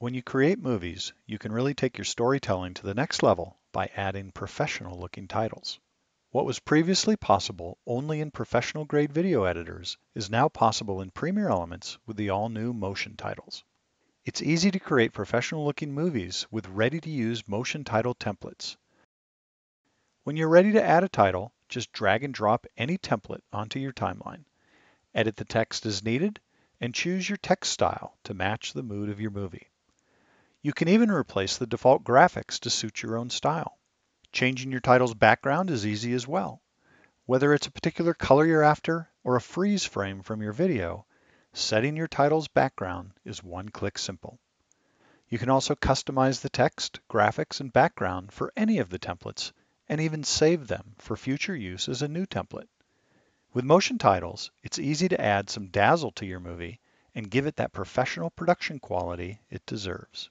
When you create movies, you can really take your storytelling to the next level by adding professional looking titles. What was previously possible only in professional grade video editors is now possible in Premiere Elements with the all new motion titles. It's easy to create professional looking movies with ready to use motion title templates. When you're ready to add a title, just drag and drop any template onto your timeline. Edit the text as needed and choose your text style to match the mood of your movie. You can even replace the default graphics to suit your own style. Changing your title's background is easy as well. Whether it's a particular color you're after or a freeze frame from your video, setting your title's background is one click simple. You can also customize the text, graphics, and background for any of the templates and even save them for future use as a new template. With motion titles, it's easy to add some dazzle to your movie and give it that professional production quality it deserves.